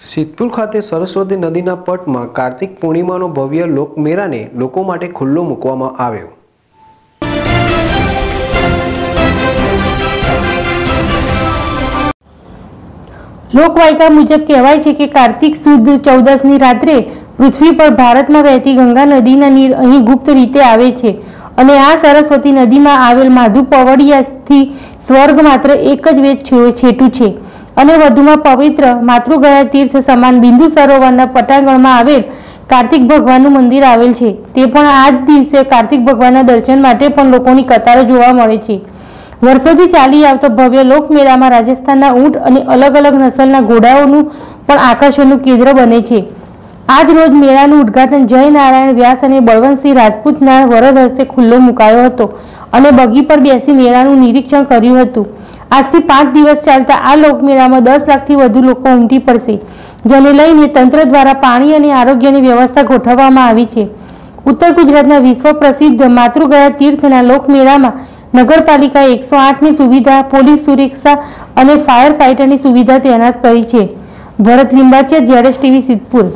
સિદ્ધપુર ખાતે સરસ્વતી નદીના પટમાં કાર્તિક પૂર્ણિમાનો ભવ્ય લોકમેળાને લોકો માટે ખુલ્લો મૂકવામાં આવ્યો. લોકવાયકા મુજબ કહેવાય છે કે કાર્તિક સુદ ચૌદસની રાત્રે પૃથ્વી પર ભારતમાં વહેતી ગંગા નદીના નીર અહીં ગુપ્ત રીતે આવે છે. અને આ સરસ્વતી નદીમાં આવેલ માધુ પવડિયાથી સ્વર્ગ માત્ર એક જ વેદ છેટું છે. અને વધુમાં પવિત્ર માતૃગયા તીર્થ સમાન બિંદુ સરોવરના પટાંગણમાં આવેલ કાર્તિક ભગવાનનું મંદિર આવેલ છે. તે પણ આ જ દિવસે કાર્તિક ભગવાનના દર્શન માટે પણ લોકોની કતારો જોવા મળે છે. વર્ષોથી ચાલી આવતો ભવ્ય લોકમેળામાં રાજસ્થાનના ઊંટ અને અલગ અલગ નસલના ઘોડાઓનું પણ આકર્ષણનું કેન્દ્ર બને છે. આજ રોજ મેળાનું ઉદ્ઘાટન જય નારાયણ વ્યાસ અને બળવંતસિંહ રાજપૂતના વરદ હસ્તે ખુલ્લો મુકાયો હતો અને બગી પર બેસી મેળાનું નિરીક્ષણ કર્યું હતું. આજથી પાંચ દિવસ ચાલતા આ લોકમેળામાં દસ લાખથી વધુ લોકો ઉમટી પડશે, જેને લઈને તંત્ર દ્વારા પાણી અને આરોગ્યની વ્યવસ્થા ગોઠવવામાં આવી છે. ઉત્તર ગુજરાતના વિશ્વ પ્રસિદ્ધ માતૃગયા તીર્થના લોકમેળામાં નગરપાલિકાએ એકસો આઠની સુવિધા, પોલીસ સુરક્ષા અને ફાયર ફાઇટરની સુવિધા તૈનાત કરી છે. ભરત લિંબાચિયા જેડેશ ટીવી સિદ્ધપુર.